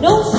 no